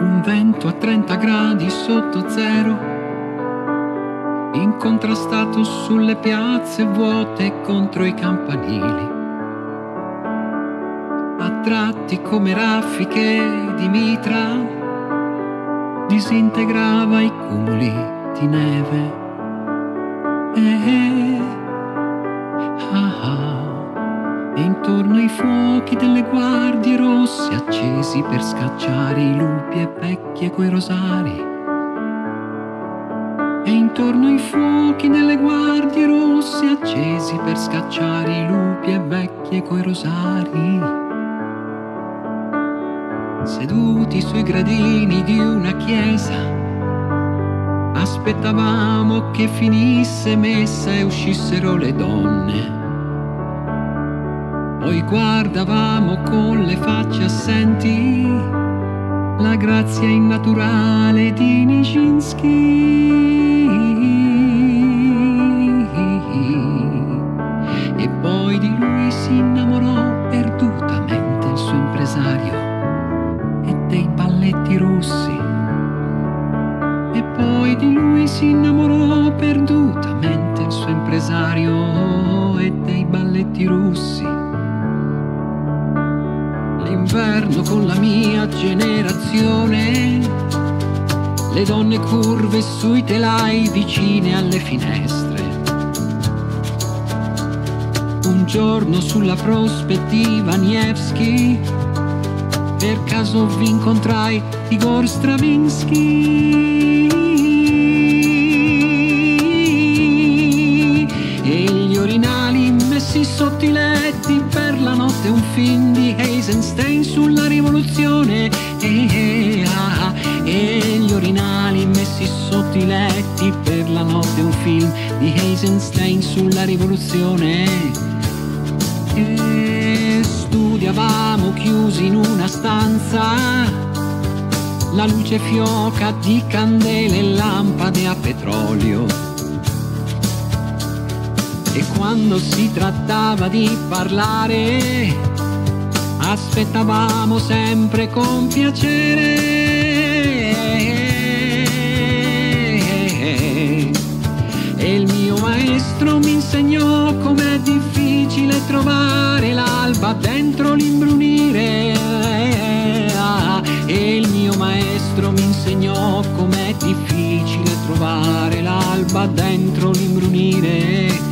un vento a 30 gradi sotto zero, incontrastato sulle piazze vuote contro i campanili, a tratti come raffiche di mitra, disintegrava i cumuli di neve. Eh, ah, ah. E intorno ai fuochi delle guardie rosse accesi per scacciare i lupi e vecchie coi rosari. E intorno ai fuochi delle guardie rosse accesi per scacciare i lupi e vecchie coi rosari. Seduti sui gradini di una chiesa, aspettavamo che finisse messa e uscissero le donne. Poi guardavamo con le facce assenti la grazia innaturale di Nijinsky. E poi di lui si innamorò perdutamente il suo impresario e dei balletti russi. E poi di lui si innamorò perdutamente il suo impresario e dei balletti russi. L'inverno con la mia generazione, le donne curve sui telai vicine alle finestre. Un giorno sulla prospettiva Nevsky, per caso vi incontrai Igor Stravinsky orinali messi sotto i letti per la notte un film di Eisenstein sulla rivoluzione e, e, ah, ah, e gli orinali messi sotto i letti per la notte un film di Eisenstein sulla rivoluzione e studiavamo chiusi in una stanza la luce fioca di candele e lampade a petrolio. E quando si trattava di parlare, aspettavamo sempre con piacere. E il mio maestro mi insegnò com'è difficile trovare l'alba dentro l'imbrunire. E il mio maestro mi insegnò com'è difficile trovare l'alba dentro l'imbrunire.